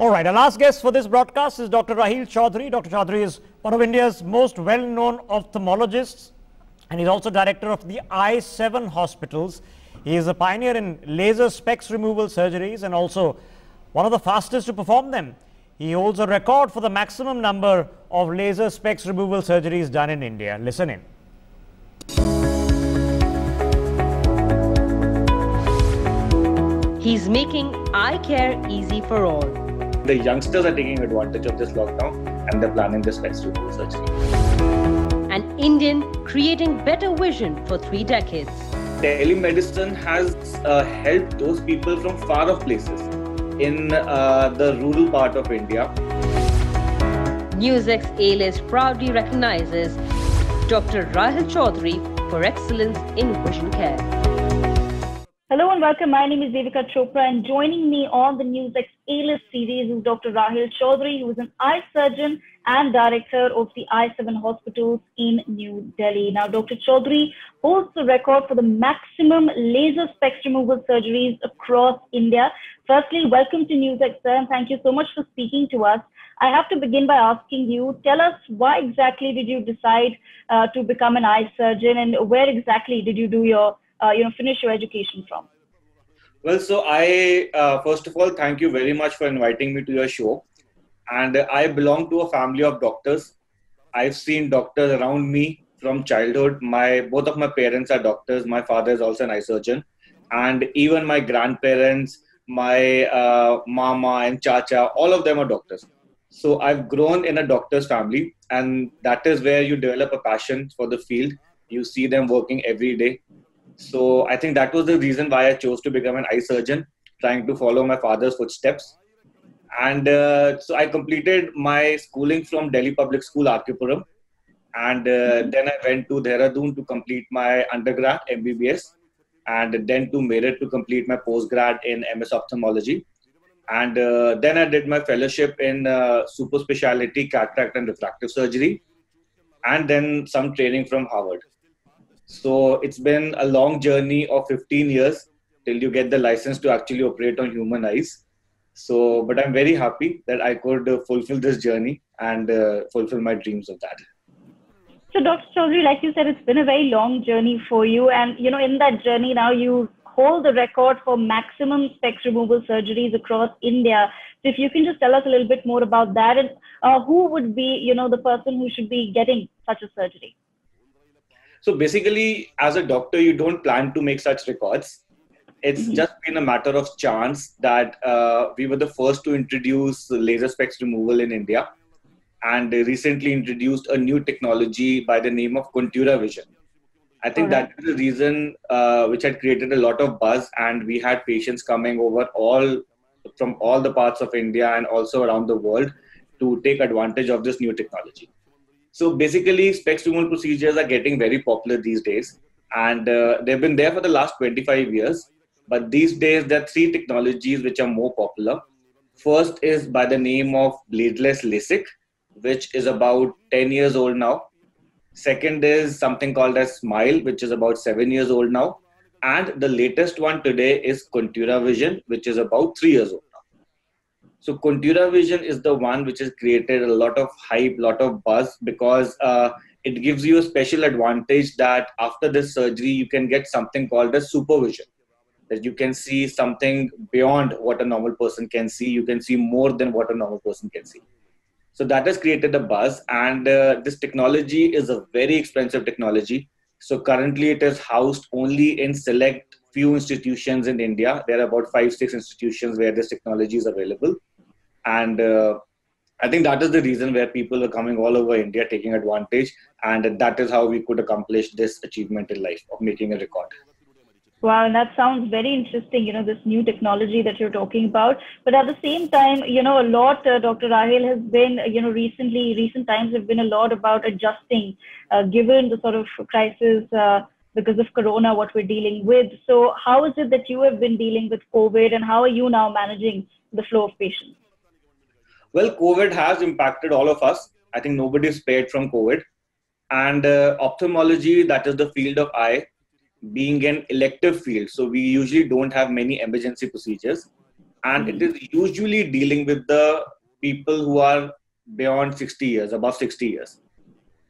All right, our last guest for this broadcast is Dr. Rahil Chaudhary. Dr. Chaudhary is one of India's most well-known ophthalmologists and he's also director of the Eye7 hospitals. He is a pioneer in laser specs removal surgeries and also one of the fastest to perform them. He holds a record for the maximum number of laser specs removal surgeries done in India. Listen in. He's making eye care easy for all the youngsters are taking advantage of this lockdown and they're planning this specs removal surgery. An Indian creating better vision for three decades. Telemedicine has uh, helped those people from far off places in uh, the rural part of India. Newsx A-list proudly recognizes Dr. Rahil Chaudhary for excellence in vision care. Hello and welcome. My name is Devika Chopra, and joining me on the Newsx A-list series is Dr. Rahil Chaudhary, who is an eye surgeon and director of the Eye7 hospitals in New Delhi. Now, Dr. Chaudhary holds the record for the maximum laser specs removal surgeries across India. Firstly, welcome to Newsx, sir, and thank you so much for speaking to us. I have to begin by asking you, tell us why exactly did you decide uh, to become an eye surgeon, and where exactly did you do your uh, you know finish your education from? Well so i uh, first of all thank you very much for inviting me to your show. And i belong to a family of doctors. I've seen doctors around me from childhood. My both of my parents are doctors. My father is also an eye surgeon. And even my grandparents my uh, mama and chacha all of them are doctors. So i've grown in a doctor's family. And that is where you develop a passion for the field. You see them working every day so I think that was the reason why I chose to become an eye surgeon, trying to follow my father's footsteps. And uh, so I completed my schooling from Delhi Public School, RK And uh, mm-hmm. then I went to Dehradun to complete my undergrad MBBS and then to Meerut to complete my postgrad in MS ophthalmology. And uh, then I did my fellowship in uh, super specialty cataract and refractive surgery, and then some training from Harvard. So it's been a long journey of 15 years till you get the license to actually operate on human eyes. So, but I'm very happy that I could uh, fulfill this journey and uh, fulfill my dreams of that. So, Dr. Chaudhary, like you said, it's been a very long journey for you. And, you know, in that journey now, you hold the record for maximum specs removal surgeries across India. So if you can just tell us a little bit more about that and uh, who would be, you know, the person who should be getting such a surgery? So basically, as a doctor, you don't plan to make such records. It's mm-hmm. just been a matter of chance that uh, we were the first to introduce laser specs removal in India and recently introduced a new technology by the name of Contoura Vision. I think right. that is the reason uh, which had created a lot of buzz, and we had patients coming over all from all the parts of India and also around the world to take advantage of this new technology. So basically, specs removal procedures are getting very popular these days, and uh, they've been there for the last 25 years. But these days, there are three technologies which are more popular. First is by the name of bladeless LASIK, which is about 10 years old now. Second is something called as Smile, which is about seven years old now. And the latest one today is Contoura Vision, which is about three years old. So Contoura Vision is the one which has created a lot of hype, lot of buzz because uh, it gives you a special advantage that after this surgery you can get something called a supervision. That you can see something beyond what a normal person can see. You can see more than what a normal person can see. So that has created a buzz, and uh, this technology is a very expensive technology. So currently it is housed only in select few institutions in India. There are about five, six institutions where this technology is available and uh, I think that is the reason where people are coming all over India taking advantage, and that is how we could accomplish this achievement in life of making a record. Wow, and that sounds very interesting, you know, this new technology that you're talking about. But at the same time, you know, a lot, uh, Dr. Rahil has been, you know, recently, recent times have been a lot about adjusting, uh, given the sort of crisis uh, because of Corona, what we're dealing with. So, how is it that you have been dealing with COVID, and how are you now managing the flow of patients? Well, COVID has impacted all of us. I think nobody is spared from COVID. And uh, ophthalmology, that is the field of eye, being an elective field. So we usually don't have many emergency procedures. and it is usually dealing with the people who are beyond 60 years, above 60 years.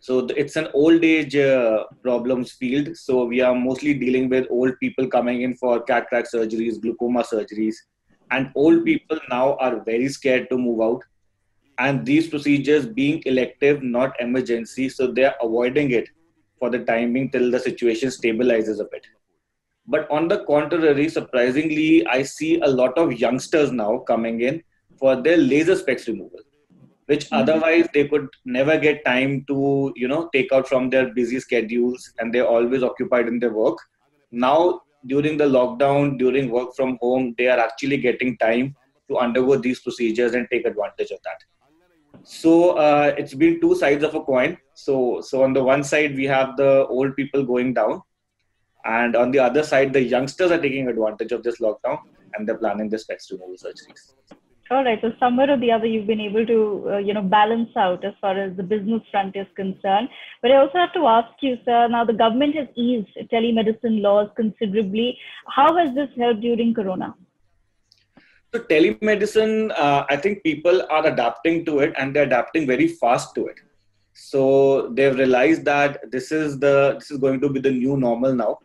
So it's an old age uh, problems field. So we are mostly dealing with old people coming in for cataract surgeries, glaucoma surgeries, and old people now are very scared to move out. And these procedures being elective, not emergency, so they are avoiding it for the timing till the situation stabilizes a bit. But on the contrary, surprisingly, I see a lot of youngsters now coming in for their laser specs removal which mm-hmm. otherwise they could never get time to you know take out from their busy schedules and they're always occupied in their work now during the lockdown during work from home they are actually getting time to undergo these procedures and take advantage of that so uh, it's been two sides of a coin so so on the one side we have the old people going down and on the other side the youngsters are taking advantage of this lockdown and they're planning this specs removal surgeries all right. So somewhere or the other, you've been able to, uh, you know, balance out as far as the business front is concerned. But I also have to ask you, sir. Now the government has eased telemedicine laws considerably. How has this helped during Corona? So telemedicine, uh, I think people are adapting to it, and they're adapting very fast to it. So they've realized that this is the this is going to be the new normal now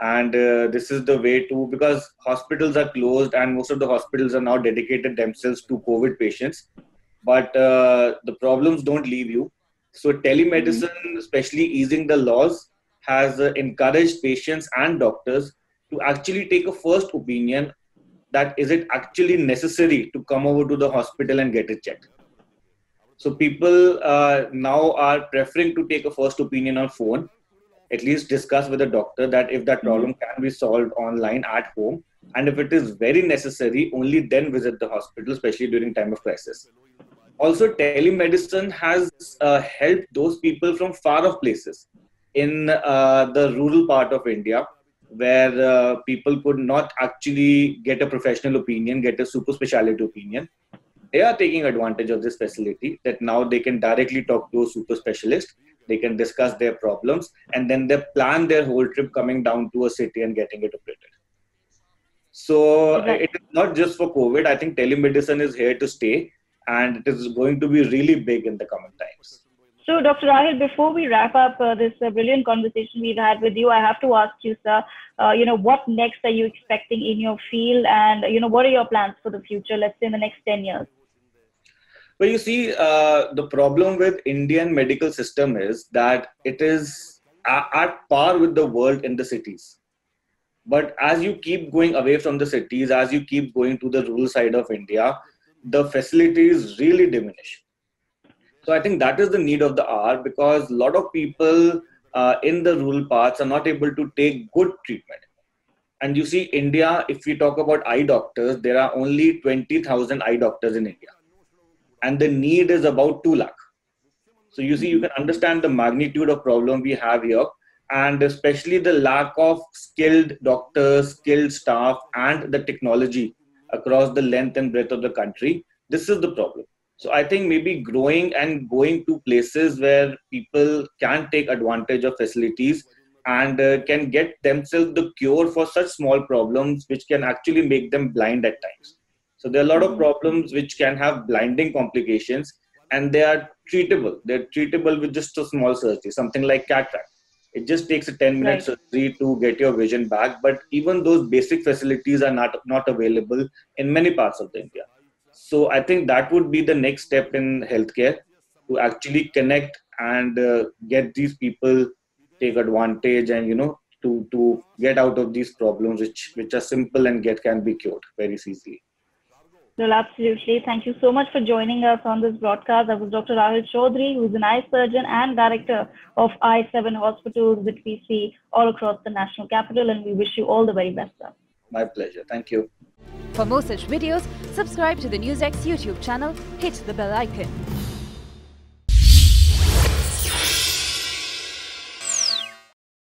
and uh, this is the way to because hospitals are closed and most of the hospitals are now dedicated themselves to covid patients but uh, the problems don't leave you so telemedicine mm-hmm. especially easing the laws has uh, encouraged patients and doctors to actually take a first opinion that is it actually necessary to come over to the hospital and get it checked? So people uh, now are preferring to take a first opinion on phone at least discuss with the doctor that if that problem mm-hmm. can be solved online at home and if it is very necessary only then visit the hospital especially during time of crisis. Also telemedicine has uh, helped those people from far off places in uh, the rural part of india where uh, people could not actually get a professional opinion get a super specialty opinion. They are taking advantage of this facility that now they can directly talk to a super specialist. They can discuss their problems and then they plan their whole trip coming down to a city and getting it operated. So okay. it is not just for covid. I think telemedicine is here to stay and it is going to be really big in the coming times so, Dr. Rahil, before we wrap up uh, this uh, brilliant conversation we've had with you, I have to ask you, sir, uh, you know, what next are you expecting in your field, and you know, what are your plans for the future? Let's say in the next ten years. Well, you see, uh, the problem with Indian medical system is that it is at par with the world in the cities. But as you keep going away from the cities, as you keep going to the rural side of India, the facilities really diminish. So I think that is the need of the hour because a lot of people uh, in the rural parts are not able to take good treatment. And you see, India, if we talk about eye doctors, there are only 20,000 eye doctors in India. And the need is about 2 lakh. So you see you can understand the magnitude of problem we have here. And especially the lack of skilled doctors skilled staff and the technology across the length and breadth of the country this is the problem so i think maybe growing and going to places where people can take advantage of facilities and uh, can get themselves the cure for such small problems which can actually make them blind at times so there are a lot of hmm. problems which can have blinding complications and they are treatable. They're treatable with just a small surgery, something like cataract. It just takes a 10 minute right. surgery to get your vision back. But even those basic facilities are not, not available in many parts of the India. So I think that would be the next step in healthcare to actually connect and uh, get these people take advantage and you know to to get out of these problems which which are simple and get can be cured very easily well, absolutely. Thank you so much for joining us on this broadcast. That was Dr. Rahul Chaudhary, who's an eye surgeon and director of Eye7 hospitals, which we see all across the national capital. And we wish you all the very best, sir. My pleasure. Thank you. For more such videos, subscribe to the NewsX YouTube channel, hit the bell icon.